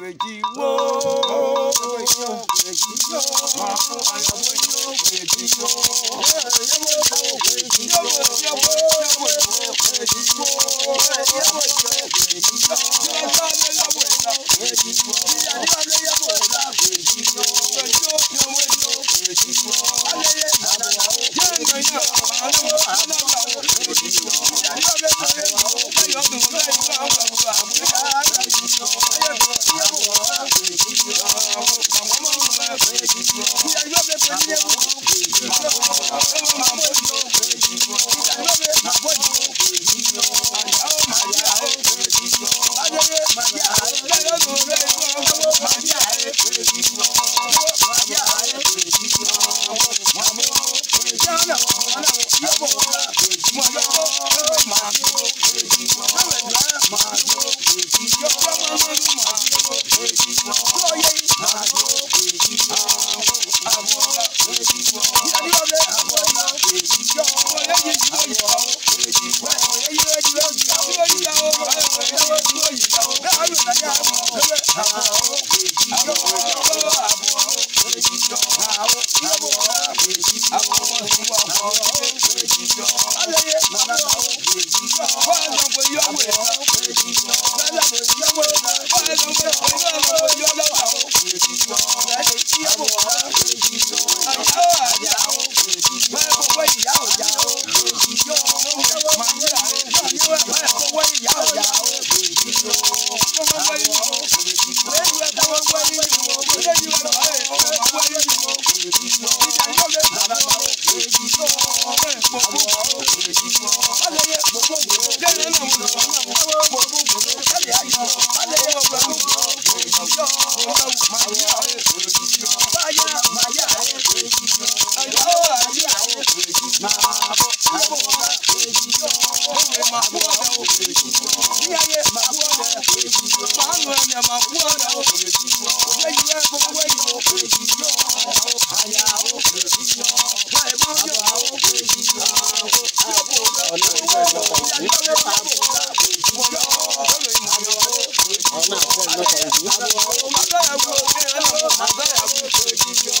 méjì wó. Ọ̀pọ̀ èèyàn ògùn èjì yó. Máa fún àyàwó èèyàn ògùn èjì yó. Ìyàwó ìyàwó ògùn èjì yó. Ìyàwó ìyàwó ògùn èjì yó. Ìyàwó ìyàwó ògùn èjì yó. Ìyàwó ìyàwó ògùn èjì yó. Ìyàwó ìyàwó ògùn èjì yó. Ìyàwó ìyàwó ògùn èjì yó. Ayẹyẹ ìlànà jẹ́ ìgbẹ́yìn àwọn aláwọ̀ aláwọ̀ ògùn èjì yó. Ìyàwó ìyàwó ògùn èjì yó. Stop. abẹ́ àwùjọ yìí yọ.